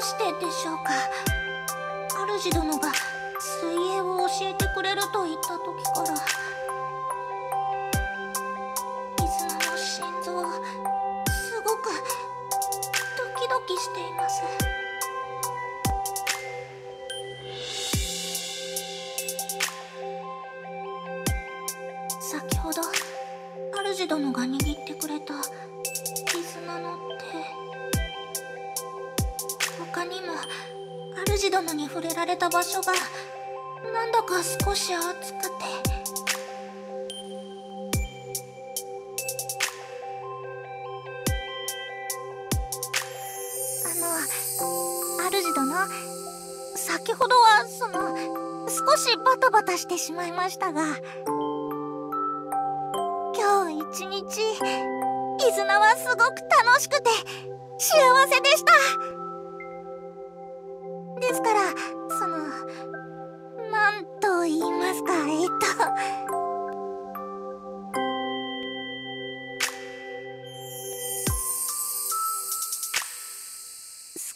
してでしょうか？主殿が水泳を教えてくれると言った時から絆の心臓すごくドキドキしています。先ほど主殿が握ってくれた主殿に触れられた場所がなんだか少し熱くて。あの主殿先ほどはその少しバタバタしてしまいましたが今日一日絆はすごく楽しくて幸せでした。ですからそのなんと言いますかえっと。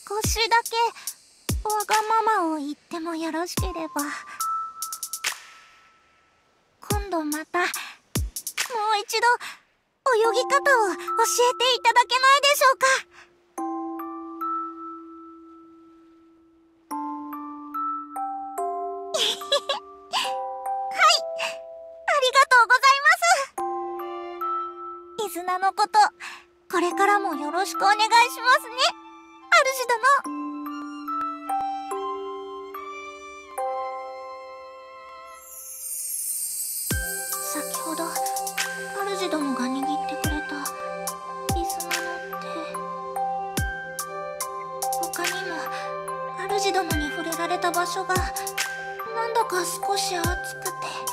少しだけわがままを言ってもよろしければ今度またもう一度泳ぎ方を教えていただけないでしょうか。とうございます。絆のことこれからもよろしくお願いしますね。主殿先ほど主殿が握ってくれた絆の手他にも主殿に触れられた場所がなんだか少し熱くて。